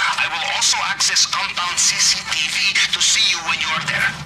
I will also access compound CCTV to see you when you are there.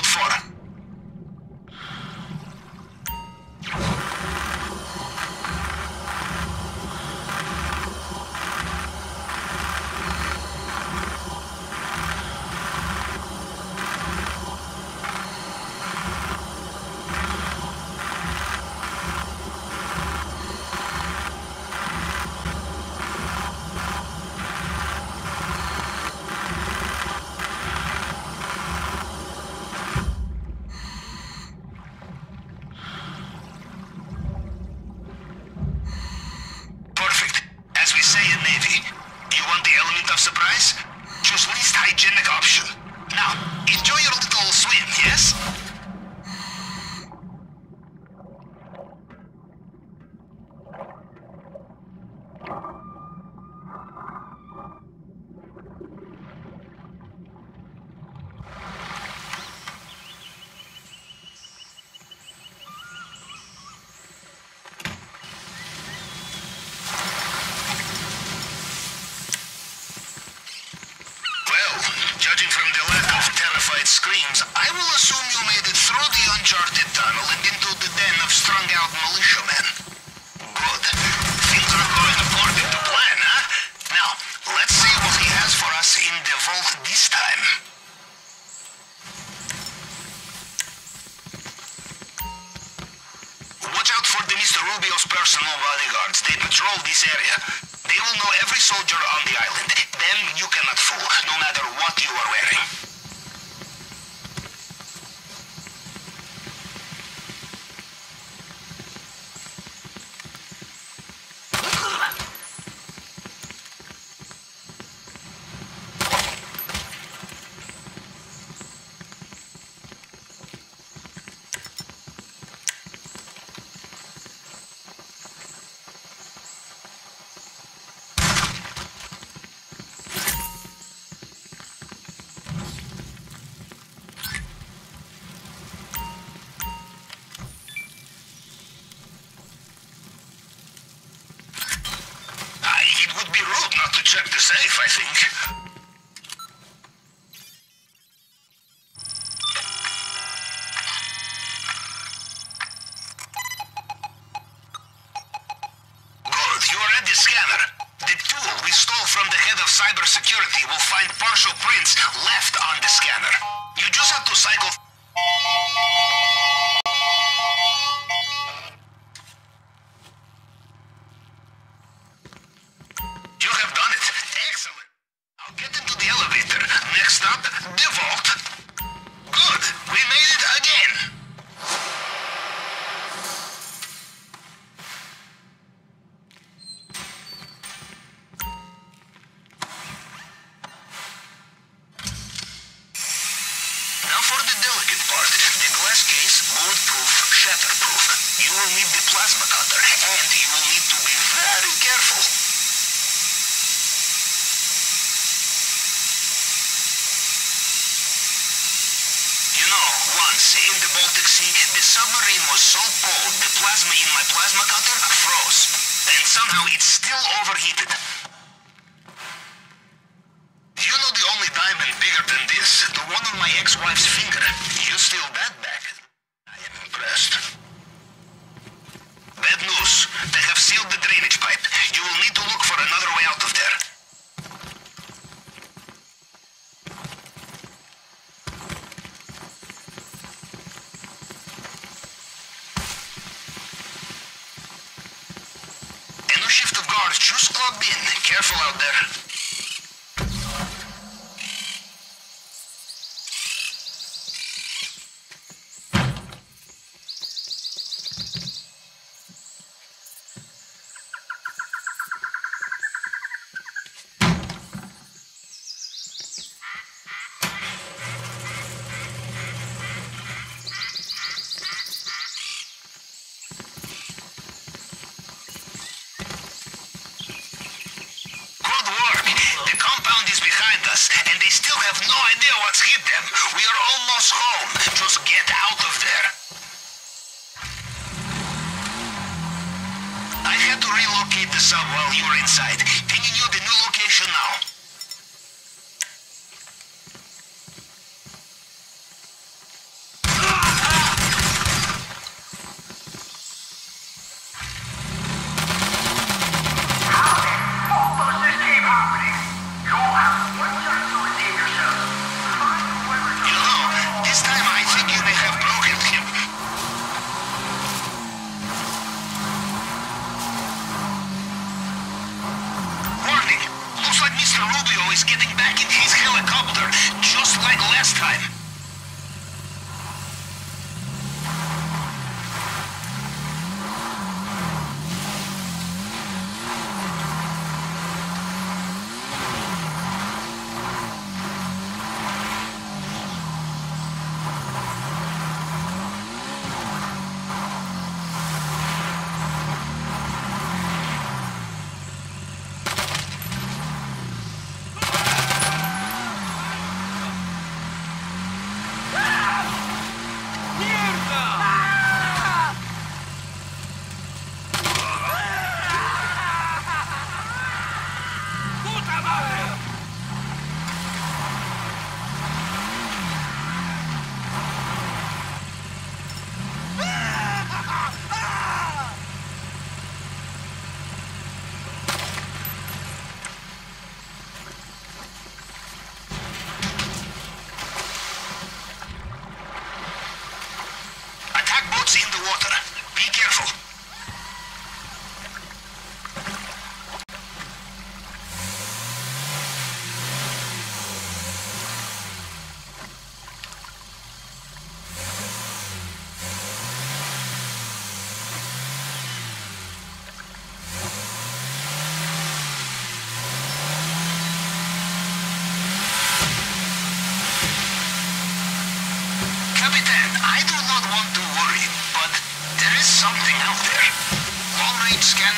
tudo fora. Uncharted tunnel and into the den of strung-out militiamen. Good. Things are going according to plan, huh? Now, let's see what he has for us in the vault this time. Watch out for the Mr. Rubio's personal bodyguards. They patrol this area. They will know every soldier on the island. Them you cannot fool, no matter what you are wearing. Check the safe, I think. Good, you are at the scanner. The tool we stole from the head of cybersecurity will find partial prints left on the scanner. You just have to cycle... Glass case, bulletproof, shatterproof. You will need the plasma cutter, and you will need to be very careful. You know, once in the Baltic Sea, the submarine was so cold the plasma in my plasma cutter froze. And somehow it still overheated. My ex-wife's finger. You steal that back? I am impressed. Bad news. They have sealed the drainage pipe. You will need to look for another way out of there. A new shift of guards just clocked in. Careful out there. us, and they still have no idea what's hit them. We are almost home. Just get out of there. I had to relocate the sub while you were inside.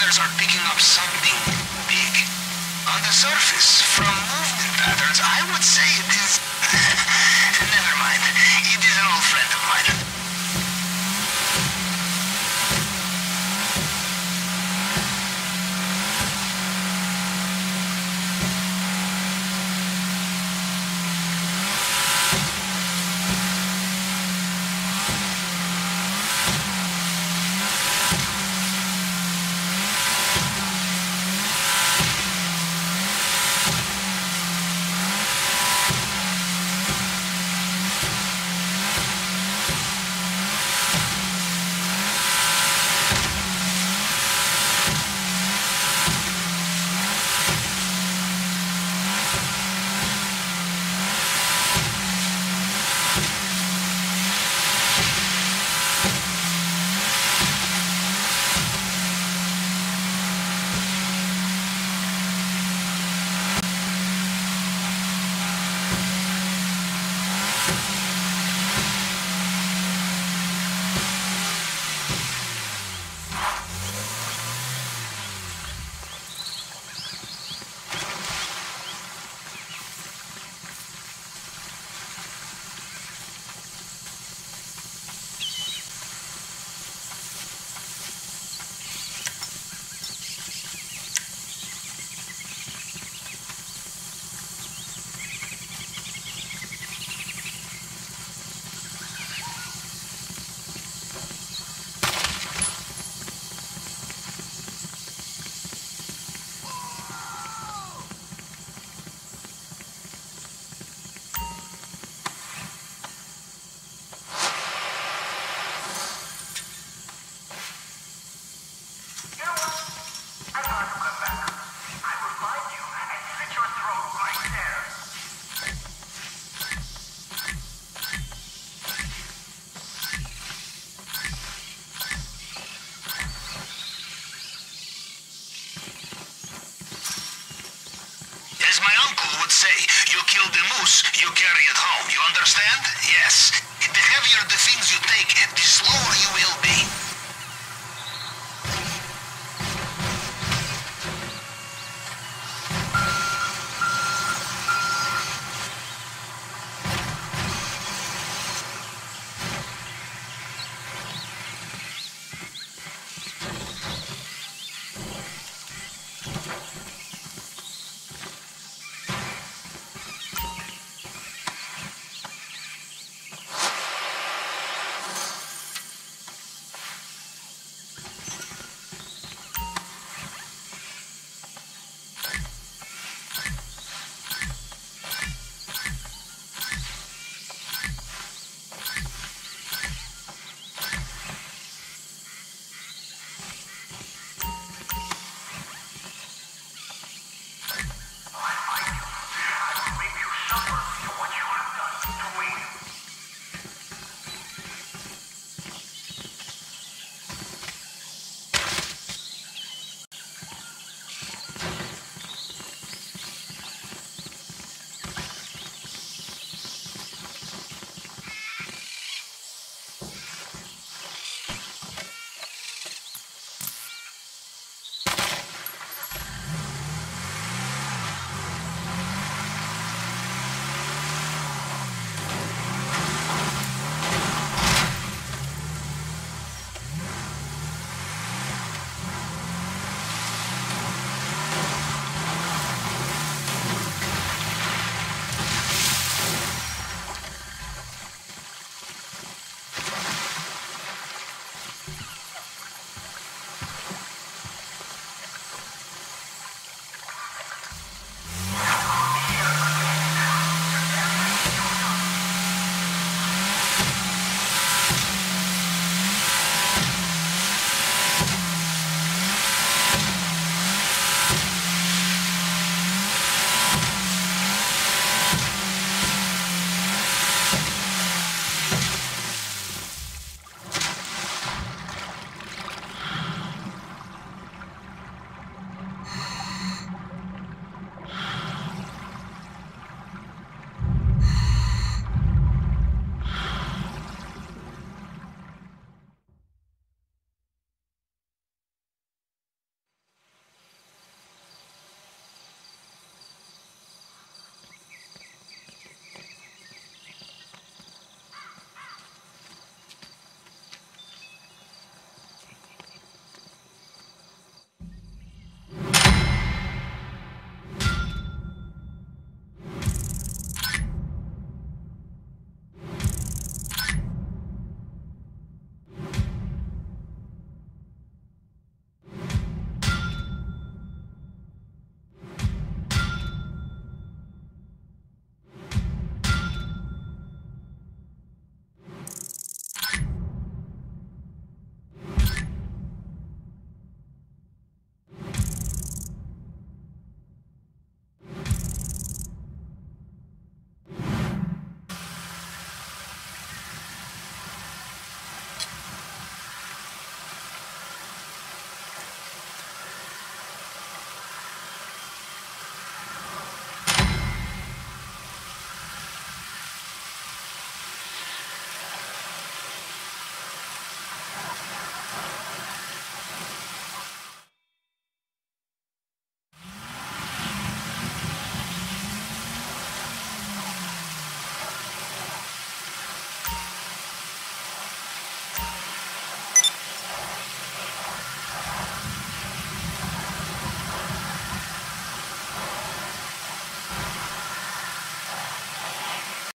scanners are picking up something big on the surface from Yes.